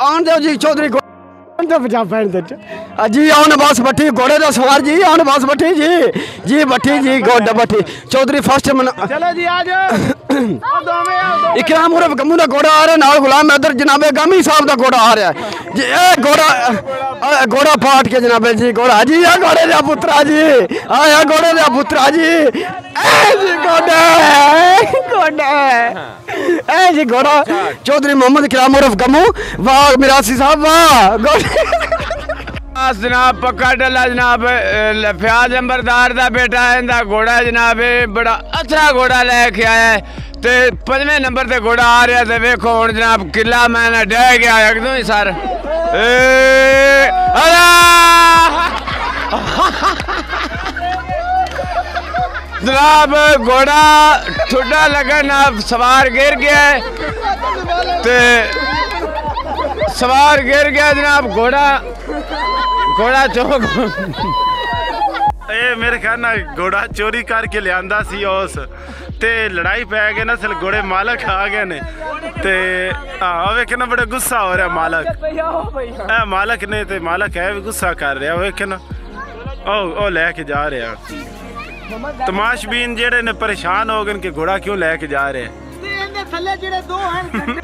ਆਣਦੇ ਜੀ ਚੌਧਰੀ ਤਾਂ ਪੰਜਾਬ ਫੈਨ ਦੇ ਜੀ ਆਉਣ ਬਾਸ ਬੱਠੀ ਘੋੜੇ ਦਾ ਸਵਾਰ ਜੀ ਆਉਣ ਬਾਸ ਬੱਠੀ ਜੀ ਜੀ ਬੱਠੀ ਜੀ ਘੋੜਾ ਬੱਠੀ ਚੌਧਰੀ ਫਸਟ ਮਨ ਚਲੋ ਜੀ ਆ ਜਾਓ ਇਕਰਾਮ ਉਰਫ ਗਮੂ ਦਾ ਘੋੜਾ ਆ ਰਿਹਾ ਨਾਲ ਗੁਲਾਮ ਅਦਰ ਜਨਾਬੇ ਗਾਮੀ ਸਾਹਿਬ ਦਾ ਘੋੜਾ ਆ ਰਿਹਾ ਜੀ ਇਹ ਘੋੜਾ ਘੋੜਾ ਪਾਟ ਕੇ ਜਨਾਬੇ ਜੀ ਘੋੜਾ ਜੀ ਆ ਘੋੜੇ ਦਾ ਪੁੱਤਰਾ ਜੀ ਆ ਆ ਘੋੜੇ ਦਾ ਪੁੱਤਰਾ ਜੀ जी घोड़ा। चौधरी मोहम्मद इकराम उर्फ़ गमू। वाह मिरासी साहब वाह। जनाब पक्का डला जनाब फयाज अंबरदार दा बेटा है इंदा घोड़ा जनाब। बड़ा अच्छा घोड़ा लेके आया है। ते ते घोड़ा आ रहा ते वेखो हुन जनाब किला मैंने डह गया एकदम ही सर। ए अल्लाह जनाब घोड़ा ठुड्डा ਥੋੜਾ ਲਗਨ ਆ ਸਵਾਰ ਗਿਰ ਗਿਆ ਤੇ ਸਵਾਰ ਗਿਰ ਗਿਆ ਜਨਾਬ, ਘੋੜਾ ਘੋੜਾ ਚੋਕ ਇਹ ਮੇਰੇ ਖਿਆਲ ਨਾਲ ਘੋੜਾ ਚੋਰੀ ਕਰਕੇ ਲਿਆਂਦਾ ਸੀ ਉਸ। ਤੇ ਲੜਾਈ ਪੈ ਗਈ ਨਾ, ਅਸਲ ਘੋੜੇ ਮਾਲਕ ਆ ਗਏ ਨੇ। ਤੇ ਆ ਵੇਖਣਾ ਬੜਾ ਗੁੱਸਾ ਹੋ ਰਿਹਾ ਮਾਲਕ। ਇਹ ਮਾਲਕ ਨੇ ਤੇ ਮਾਲਕ ਹੈ ਵੀ ਗੁੱਸਾ ਕਰ ਰਿਹਾ ਵੇਖਣਾ ਉਹ ਉਹ ਲੈ ਕੇ ਜਾ ਰਿਹਾ। ਤਮਾਸ਼ਬੀਨ ਜਿਹੜੇ ਨੇ ਪਰੇਸ਼ਾਨ ਹੋ ਗਏ ਕਿ ਘੋੜਾ ਕਿਉਂ ਲੈ ਕੇ ਜਾ ਰਹੇ? ਇਹਦੇ ਥੱਲੇ ਜਿਹੜੇ ਦੋ ਹਨ